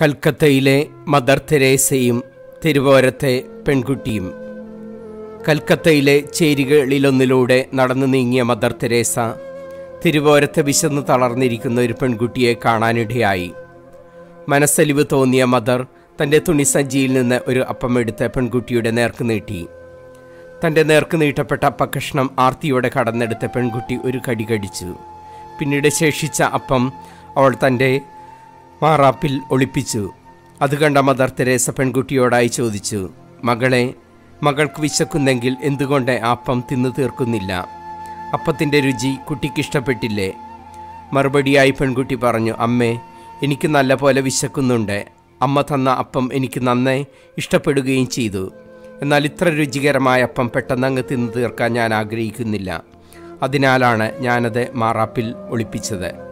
കൽക്കത്തയിലെ mother തെരേസയും തിരുവോരത്തെ പെൺകുട്ടിയും. കൽക്കത്തയിലെ ചേരികളിലൊന്നിലൂടെ നടന്നു നീങ്ങിയ മദർ തെരേസ തിരുവോരത്തെ വിശന്ന് തളർന്നിരിക്കുന്ന ഒരു പെൺകുട്ടിയെ കാണാനിടയായി. മനസ്സലിവ് തോന്നിയ മദർ തന്റെ തുണിസഞ്ചിയിൽ നിന്ന് ഒരു അപ്പം എടുത്ത് പെൺകുട്ടിയുടെ നേർക്ക് നീട്ടി. തന്റെ നേർക്ക് നീട്ടപ്പെട്ട അപ്പക്കഷ്ണം ആർത്തിയോടെ കടന്നെടുത്ത പെൺകുട്ടി ഒരു കടി കടിച്ചു. പിന്നീട് ശേഷിച്ച അപ്പം അവൾ തന്റെ മാറാപ്പിൽ ഒളിപ്പിച്ചു. അത് കണ്ട മദർ തെരേസ പെൺകുട്ടിയോടായി ചോദിച്ചു മകളെ മകൾക്ക് വിശക്കുന്നെങ്കിൽ എന്തുകൊണ്ട് അപ്പം തിന്നു തീർക്കുന്നില്ല? അപ്പത്തിന്റെ രുചി കുട്ടിക്കിഷ്ടപ്പെട്ടില്ലേ? മറുപടിയായി പെൺകുട്ടി പറഞ്ഞു അമ്മേ എനിക്ക് നല്ല പോലെ വിശക്കുന്നുണ്ട്. അമ്മ തന്ന അപ്പം എനിക്ക് നന്നേ ഇഷ്ടപ്പെടുകയും ചെയ്തു. എന്നാൽ ഇത്ര രുചികരമായ അപ്പം പെട്ടെന്ന് അങ്ങ് തിന്നു തീർക്കാൻ ഞാൻ ആഗ്രഹിക്കുന്നില്ല. അതിനാലാണ് ഞാനത് മാറാപ്പിൽ ഒളിപ്പിച്ചത്.